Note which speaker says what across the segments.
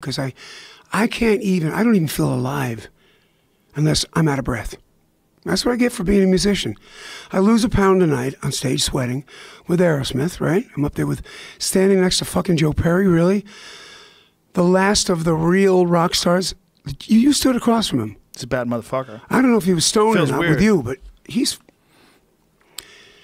Speaker 1: because I, I can't even. I don't even feel alive unless I'm out of breath. That's what I get for being a musician. I lose a pound a night on stage sweating with Aerosmith, right? I'm up there with standing next to fucking Joe Perry, really. The last of the real rock stars. You, you stood across from him.
Speaker 2: He's a bad motherfucker.
Speaker 1: I don't know if he was stoned
Speaker 2: Feels
Speaker 1: or not
Speaker 2: weird.
Speaker 1: with you, but he's.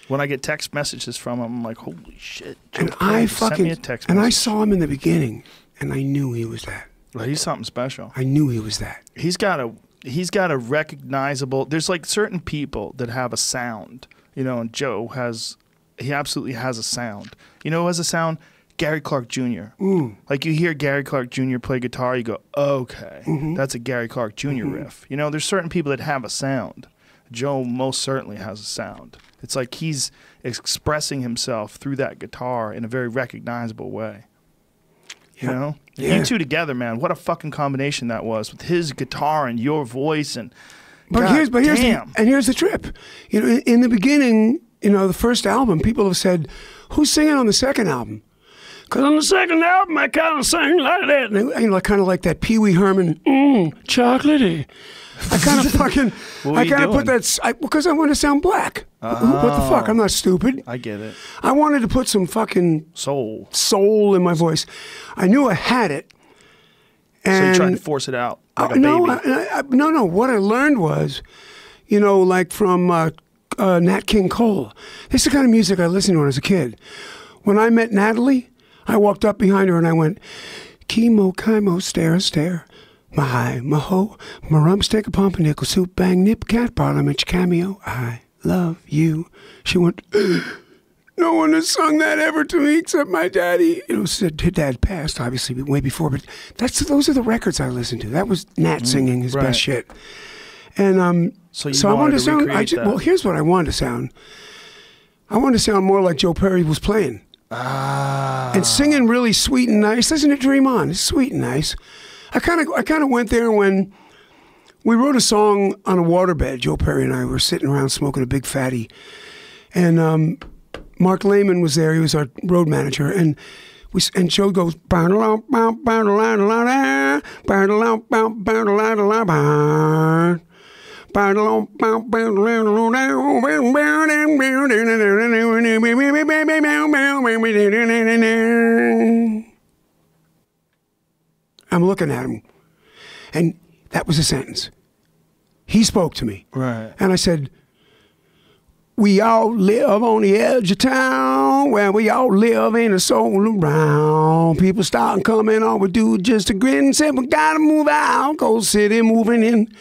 Speaker 2: When I get text messages from him, I'm like, holy shit. Joe
Speaker 1: And
Speaker 2: Perry
Speaker 1: I fucking.
Speaker 2: me a text
Speaker 1: And I saw him in the beginning, and I knew he was that.
Speaker 2: Well, he's something special.
Speaker 1: I knew he was that.
Speaker 2: He's got a he's got a recognizable. There's like certain people that have a sound, you know, and Joe has he absolutely has a sound. You know, who has a sound. Gary Clark Jr.
Speaker 1: Mm.
Speaker 2: Like you hear Gary Clark Jr. play guitar, you go, okay,
Speaker 1: Mm-hmm.
Speaker 2: that's a Gary Clark junior riff. You know, there's certain people that have a sound. Joe most certainly has a sound. It's like he's expressing himself through that guitar in a very recognizable way. You
Speaker 1: Yeah.
Speaker 2: know,
Speaker 1: Yeah.
Speaker 2: you two together, man. What a fucking combination that was with his guitar and your voice and.
Speaker 1: But
Speaker 2: God
Speaker 1: here's but here's the,
Speaker 2: damn.
Speaker 1: and here's the trip. You know, in the beginning, you know, the first album, people have said, "Who's singing on the second album?" Because on the second album, I kind of sang like that, and, you know, kind of like that Pee Wee Herman, mm, chocolatey. I kind of fucking, I kind of put that I, because I want to sound black. What the fuck? I'm not stupid.
Speaker 2: I get it.
Speaker 1: I wanted to put some fucking
Speaker 2: Soul.
Speaker 1: soul in my voice. I knew I had it.
Speaker 2: So
Speaker 1: And
Speaker 2: you tried to force it out like
Speaker 1: no. I, I, no, no. What I learned was, you know, like from uh, uh, Nat King Cole. This is the kind of music I listened to when I was a kid. When I met Natalie, I walked up behind her and I went, chemo, chemo, stare, stare. My high, my ho, my rump stick, a pumpernickel, soup, bang, nip, cat, parliament, cameo. I love you. She went, no one has sung that ever to me except my daddy. You know, said her dad passed, obviously, way before. But that's those are the records I listened to. That was Nat singing his
Speaker 2: Mm, right.
Speaker 1: best shit. And um,
Speaker 2: So you
Speaker 1: I
Speaker 2: wanted
Speaker 1: wanted
Speaker 2: to
Speaker 1: to sound. I
Speaker 2: just,
Speaker 1: well, here's what I wanted to sound. I wanted to sound more like Joe Perry was playing
Speaker 2: Ah.
Speaker 1: and singing really sweet and nice. Listen to Dream On. It's sweet and nice. I kind of I kind of went there when we wrote a song on a waterbed. Joe Perry and I were sitting around smoking a big fatty, and um, Mark Lehman was there. He was our road manager, and we and Joe goes. I'm looking at him, and that was a sentence. He spoke to me.
Speaker 2: Right.
Speaker 1: And I said, We all live on the edge of town where we all live in a soul around. People start coming, all we do just a grin and say, We gotta move out, Cold City moving in.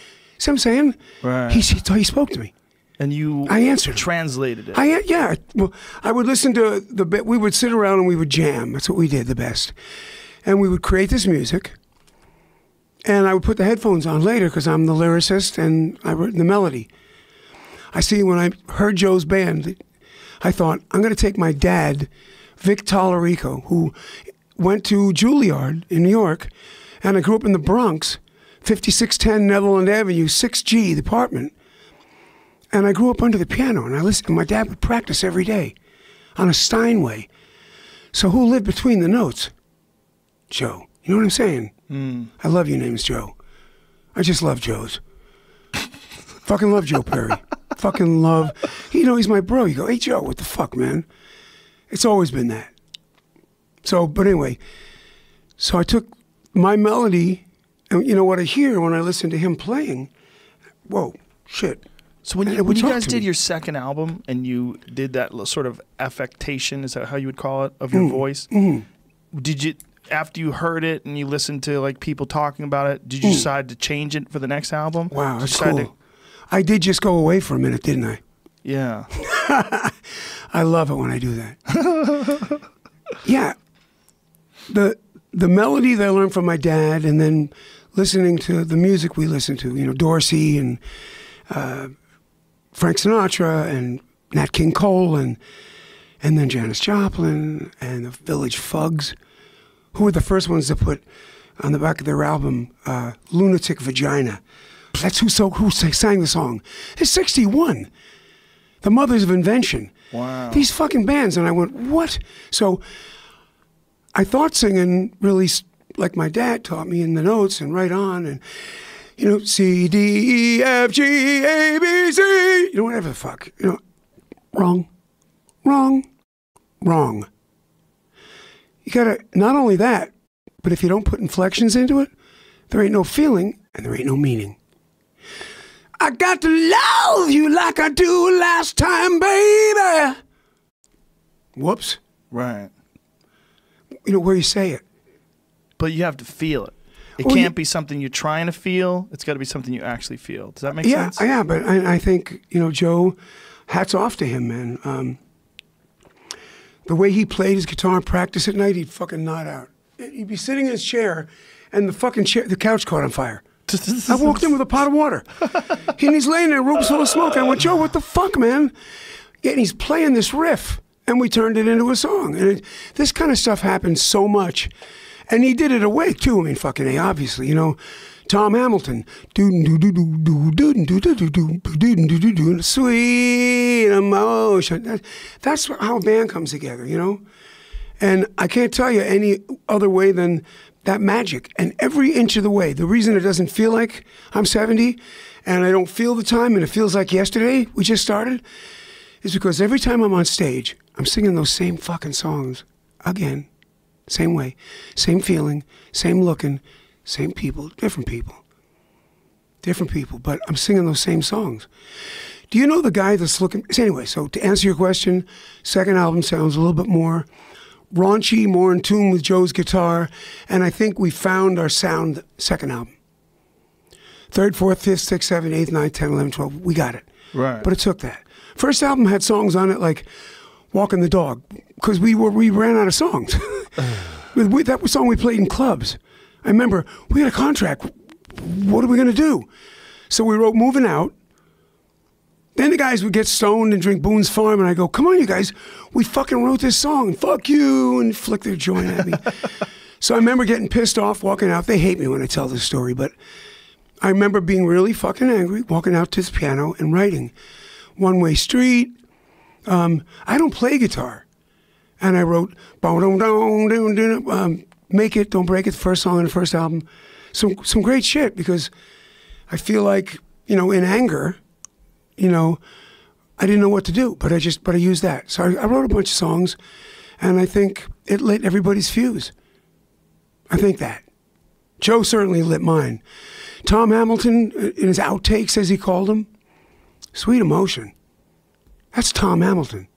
Speaker 1: See what I'm saying?
Speaker 2: Right.
Speaker 1: He, he, he spoke to me.
Speaker 2: And you
Speaker 1: I answered
Speaker 2: translated it.
Speaker 1: I yeah. Well, I would listen to the bit. We would sit around and we would jam. That's what we did the best. And we would create this music. And I would put the headphones on later because I'm the lyricist and I wrote the melody. I see when I heard Joe's band, I thought I'm going to take my dad, Vic Tallarico, who went to Juilliard in New York, and I grew up in the Bronx, 5610 Netherland Avenue, 6G, the apartment. And I grew up under the piano, and I listened. My dad would practice every day on a Steinway. So who lived between the notes? Joe. You know what I'm saying? Hmm. I love your name's Joe. I just love Joe's. Fucking love Joe Perry. Fucking love. You know, he's my bro. You go, hey Joe, what the fuck, man? It's always been that. So, but anyway, so I took my melody, and you know what I hear when I listen to him playing? Whoa, shit.
Speaker 2: So when you, when you guys did
Speaker 1: me.
Speaker 2: your second album and you did that sort of affectation, is that how you would call it, of
Speaker 1: Mm.
Speaker 2: your voice? Did you after you heard it and you listened to like people talking about it, did you decide to change it for the next album?
Speaker 1: Mm. Wow, that's
Speaker 2: decide to-
Speaker 1: cool. I did just go away for a minute, didn't I?
Speaker 2: yeah.
Speaker 1: I love it when I do that. yeah. The the melody that I learned from my dad and then listening to the music we listened to, you know, Dorsey and uh, Frank Sinatra and Nat King Cole and and then Janis Joplin and the Village Fugs, who were the first ones to put on the back of their album uh, "Lunatic Vagina." That's who so who sang the song. It's sixty one. The Mothers of Invention.
Speaker 2: Wow.
Speaker 1: These fucking bands, and I went, what? So I thought singing really like my dad taught me in the notes and write on and you know C D E F G A B C. You know whatever the fuck you know. Wrong. Wrong. Wrong. You gotta not only that but if you don't put inflections into it there ain't no feeling and there ain't no meaning. I got to love you like I do last time baby. Whoops.
Speaker 2: Right.
Speaker 1: you know where you say it
Speaker 2: But you have to feel it. It
Speaker 1: Well,
Speaker 2: can't
Speaker 1: you-
Speaker 2: be something you're trying to feel. It's got to be something you actually feel. Does that make
Speaker 1: yeah,
Speaker 2: sense?
Speaker 1: Yeah, but I, I think you know Joe. Hats off to him, man. Um, the way he played his guitar in practice at night, he'd fucking nod out. He'd be sitting in his chair, and the fucking chair, the couch caught on fire. I walked in with a pot of water, and he's laying there, room full of smoke. I went, Joe, what the fuck, man? Yeah, and he's playing this riff, and we turned it into a song. And it, this kind of stuff happens so much, and he did it away too. I mean, fucking A, obviously, you know. Tom Hamilton. Sweet emotion. That's how a band comes together, you know? And I can't tell you any other way than that magic. And every inch of the way, the reason it doesn't feel like I'm 70 and I don't feel the time and it feels like yesterday, we just started, is because every time I'm on stage, I'm singing those same fucking songs again same way, same feeling, same looking, same people, different people. Different people, but I'm singing those same songs. Do you know the guy that's looking? so Anyway, so to answer your question, second album sounds a little bit more raunchy, more in tune with Joe's guitar, and I think we found our sound second album. Third, fourth, fifth, sixth, seventh, eighth, ninth, 10, 11, 12, we got it.
Speaker 2: Right.
Speaker 1: But it took that. First album had songs on it like Walking the Dog, because we were we ran out of songs. We- that was song we played in clubs. I remember we had a contract. What are we going to do? So we wrote Moving Out. Then the guys would get stoned and drink Boone's Farm, and I go, "Come on, you guys, we fucking wrote this song. Fuck you!" and flick their joint at me. so I remember getting pissed off, walking out. They hate me when I tell this story, but I remember being really fucking angry, walking out to this piano and writing, "One Way Street." Um, I don't play guitar, and I wrote um, "Make It, Don't Break It," first song on the first album. Some some great shit because I feel like you know in anger you know, I didn't know what to do, but I just, but I used that. So I, I wrote a bunch of songs, and I think it lit everybody's fuse. I think that. Joe certainly lit mine. Tom Hamilton, uh, in his outtakes, as he called them, sweet emotion. That's Tom Hamilton.